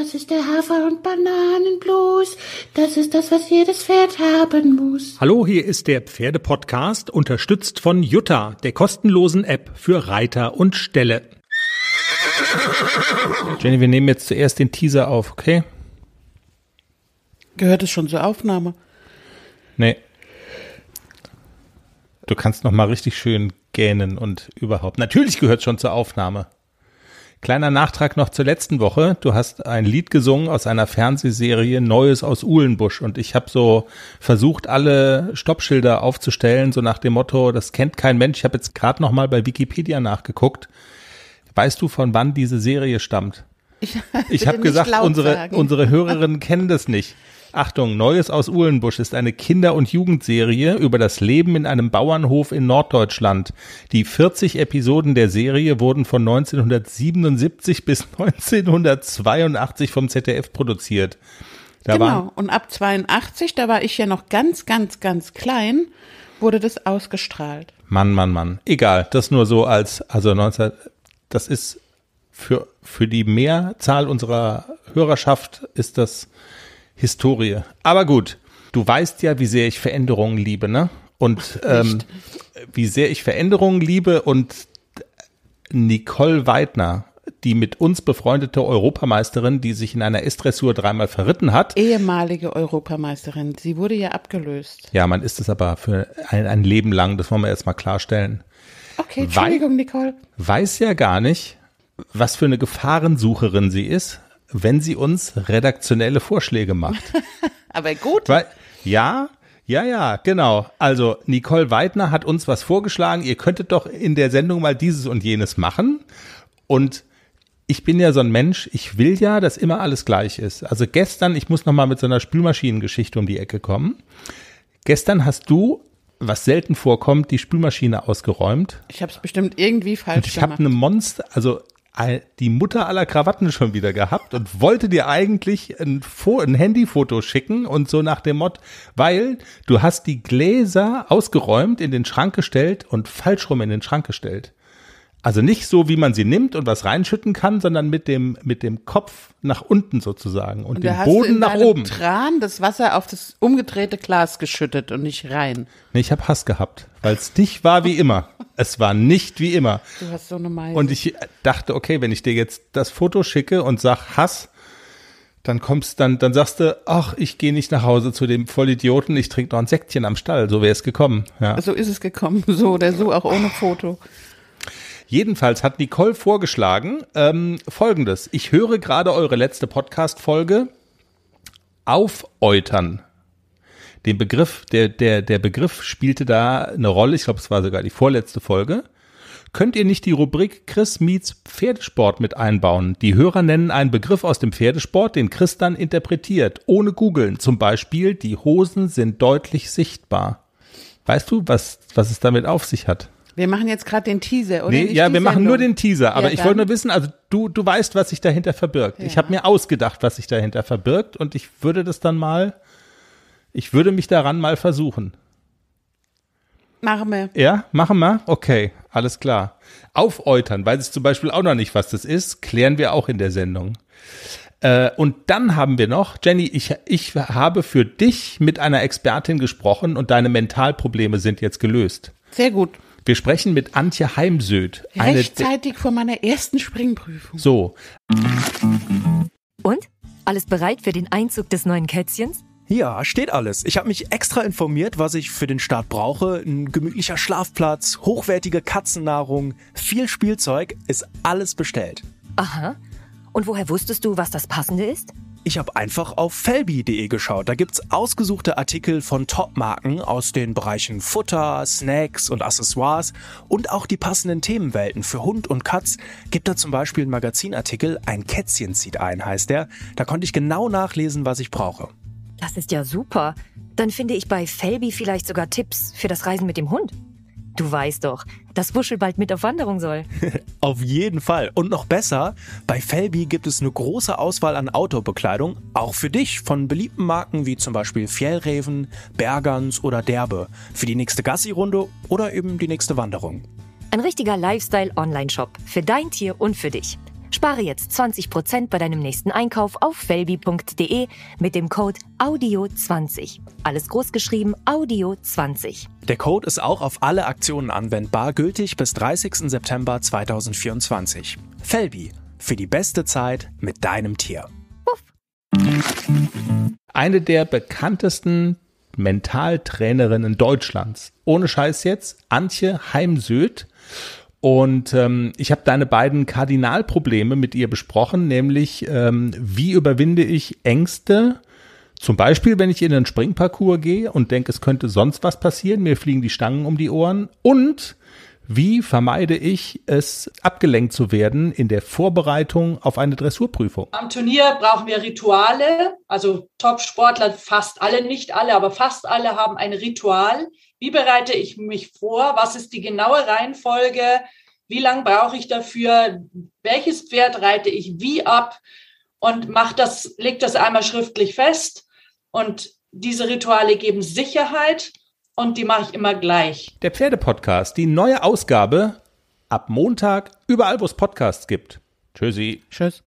Das ist der Hafer- und Bananenblues. Das ist das, was jedes Pferd haben muss. Hallo, hier ist der Pferdepodcast, unterstützt von Jutta, der kostenlosen App für Reiter und Ställe. Jenny, wir nehmen jetzt zuerst den Teaser auf, okay? Gehört es schon zur Aufnahme? Nee. Du kannst noch mal richtig schön gähnen und überhaupt. Natürlich gehört schon zur Aufnahme. Kleiner Nachtrag noch zur letzten Woche. Du hast ein Lied gesungen aus einer Fernsehserie Neues aus Uhlenbusch und ich habe so versucht, alle Stoppschilder aufzustellen, so nach dem Motto, das kennt kein Mensch. Ich habe jetzt gerade noch mal bei Wikipedia nachgeguckt. Weißt du, von wann diese Serie stammt? Ich, Ich habe gesagt, unsere, unsere Hörerinnen kennen das nicht. Achtung, Neues aus Uhlenbusch ist eine Kinder- und Jugendserie über das Leben in einem Bauernhof in Norddeutschland. Die 40 Episoden der Serie wurden von 1977 bis 1982 vom ZDF produziert. Da genau. Und ab 82, da war ich ja noch ganz, ganz, ganz klein, wurde das ausgestrahlt. Mann, Mann, Mann. Egal, das nur so als, also 19, das ist für, für die Mehrzahl unserer Hörerschaft ist das Historie. Aber gut, du weißt ja, wie sehr ich Veränderungen liebe, ne? Und ähm, wie sehr ich Veränderungen liebe und Nicole Weidner, die mit uns befreundete Europameisterin, die sich in einer S-Dressur dreimal verritten hat. Ehemalige Europameisterin. Sie wurde ja abgelöst. Ja, man ist es aber für ein, ein Leben lang, das wollen wir jetzt mal klarstellen. Okay, Entschuldigung, Nicole. weiß ja gar nicht, was für eine Gefahrensucherin sie ist, wenn sie uns redaktionelle Vorschläge macht. Aber gut. Weil, ja, ja, ja, genau. Also Nicole Weidner hat uns was vorgeschlagen. Ihr könntet doch in der Sendung mal dieses und jenes machen. Und ich bin ja so ein Mensch, ich will ja, dass immer alles gleich ist. Also gestern, ich muss noch mal mit so einer Spülmaschinengeschichte um die Ecke kommen. Gestern hast du, was selten vorkommt, die Spülmaschine ausgeräumt. Ich habe es bestimmt irgendwie falsch Ich habe gemacht. eine Monster, also die Mutter aller Krawatten schon wieder gehabt und wollte dir eigentlich ein, Fo ein Handyfoto schicken und so nach dem Motto, weil du hast die Gläser ausgeräumt, in den Schrank gestellt und falsch rum in den Schrank gestellt. Also nicht so, wie man sie nimmt und was reinschütten kann, sondern mit dem, mit dem Kopf nach unten sozusagen und, Und du Boden nach oben. Tran das Wasser auf das umgedrehte Glas geschüttet und nicht rein. Nee, ich habe Hass gehabt, weil es nicht war wie immer. Es war nicht wie immer. Du hast so eine Meise. Und ich dachte, okay, wenn ich dir jetzt das Foto schicke und sag Hass, dann kommst dann, dann sagst du, ach, ich gehe nicht nach Hause zu dem Vollidioten, ich trinke noch ein Säckchen am Stall, so wäre es gekommen. Ja. so ist es gekommen, so oder so, auch ohne Foto. Jedenfalls hat Nicole vorgeschlagen ähm, Folgendes: Ich höre gerade eure letzte Podcast-Folge aufäutern. Den Begriff, der der der Begriff spielte da eine Rolle. Ich glaube, es war sogar die vorletzte Folge. Könnt ihr nicht die Rubrik Chris meets Pferdesport mit einbauen? Die Hörer nennen einen Begriff aus dem Pferdesport, den Chris dann interpretiert, ohne googeln. Zum Beispiel, die Hosen sind deutlich sichtbar. Weißt du, was, was es damit auf sich hat? Wir machen jetzt gerade den Teaser, oder? Nee, ja, wir machen nur den Teaser, aber Ja, ich wollte nur wissen, also du, du weißt, was sich dahinter verbirgt. Ich Ja. habe mir ausgedacht, was sich dahinter verbirgt und ich würde das dann mal, ich würde mich daran mal versuchen. Machen wir. Ja, machen wir? Okay, alles klar. Aufäutern, weiß ich zum Beispiel auch noch nicht, was das ist, klären wir auch in der Sendung. Äh, und dann haben wir noch, Jenny, ich, ich habe für dich mit einer Expertin gesprochen und deine Mentalprobleme sind jetzt gelöst. Sehr gut. Wir sprechen mit Antje Heimsöth. Der- Rechtzeitig vor meiner ersten Springprüfung. so, Und? Alles bereit für den Einzug des neuen Kätzchens? Ja, steht alles. Ich habe mich extra informiert, was ich für den Start brauche. Ein gemütlicher Schlafplatz, hochwertige Katzennahrung, viel Spielzeug, ist alles bestellt. Aha. Und woher wusstest du, was das Passende ist? Ich habe einfach auf felbi.de geschaut. Da gibt's ausgesuchte Artikel von Top-Marken aus den Bereichen Futter, Snacks und Accessoires und auch die passenden Themenwelten für Hund und Katz. Gibt da zum Beispiel einen Magazinartikel, ein Kätzchen zieht ein, heißt der. Da konnte ich genau nachlesen, was ich brauche. Das ist ja super. Dann finde ich bei Felbi vielleicht sogar Tipps für das Reisen mit dem Hund. Du weißt doch, dass Wuschel bald mit auf Wanderung soll. Auf jeden Fall. Und noch besser, bei Felbi gibt es eine große Auswahl an Outdoor-Bekleidung, auch für dich, von beliebten Marken wie zum Beispiel Fjellreven, Bergans oder Derbe, für die nächste Gassi-Runde oder eben die nächste Wanderung. Ein richtiger Lifestyle-Online-Shop für dein Tier und für dich. Spare jetzt 20% bei deinem nächsten Einkauf auf felbi.de mit dem Code AUDIO20. Alles großgeschrieben AUDIO20. Der Code ist auch auf alle Aktionen anwendbar, gültig bis 30. September 2024. Felbi, für die beste Zeit mit deinem Tier. Eine der bekanntesten Mentaltrainerinnen Deutschlands. Ohne Scheiß jetzt, Antje Heimsöth. Und ähm, ich habe deine beiden Kardinalprobleme mit ihr besprochen, nämlich ähm, wie überwinde ich Ängste, zum Beispiel, wenn ich in einen Springparcours gehe und denke, es könnte sonst was passieren, mir fliegen die Stangen um die Ohren und wie vermeide ich es, abgelenkt zu werden in der Vorbereitung auf eine Dressurprüfung? Am Turnier brauchen wir Rituale. Also Top-Sportler, fast alle, nicht alle, aber fast alle haben ein Ritual. Wie bereite ich mich vor? Was ist die genaue Reihenfolge? Wie lange brauche ich dafür? Welches Pferd reite ich wie ab? Und mach das, leg das einmal schriftlich fest. Und diese Rituale geben Sicherheit und die mache ich immer gleich. Der Pferdepodcast, die neue Ausgabe ab Montag überall, wo es Podcasts gibt. Tschüssi. Tschüss.